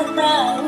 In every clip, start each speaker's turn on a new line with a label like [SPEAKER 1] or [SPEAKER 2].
[SPEAKER 1] about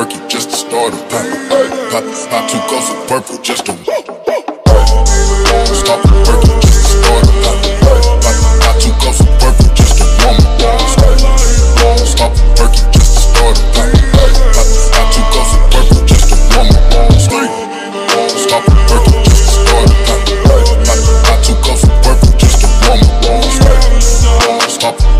[SPEAKER 1] turkey just to start a pop. Pop, pop two cups of purple just to. Stop a purple just to start a pop. Pop, pop two cups of purple just to warm up. Stop a turkey just to start a pop. Pop, pop two cups of purple just to warm up. Stop the turkey just to start a pop. Pop, pop two cups of purple just to warm up. Stop.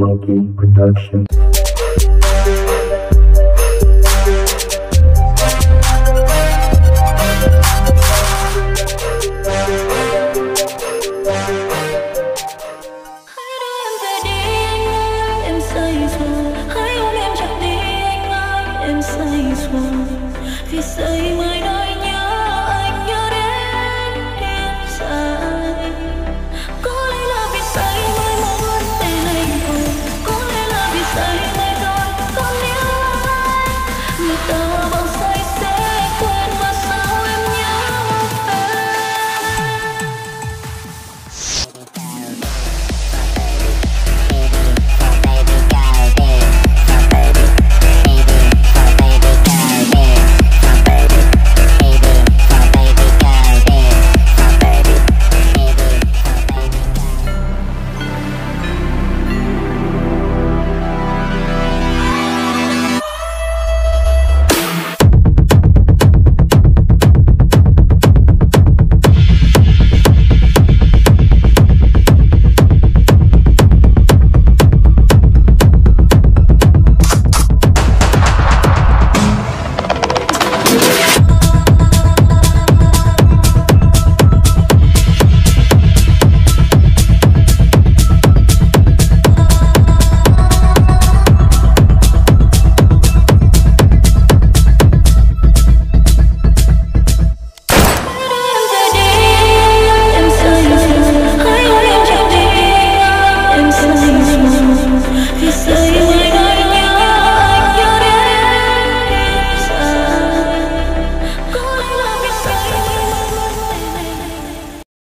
[SPEAKER 2] Monkey Production.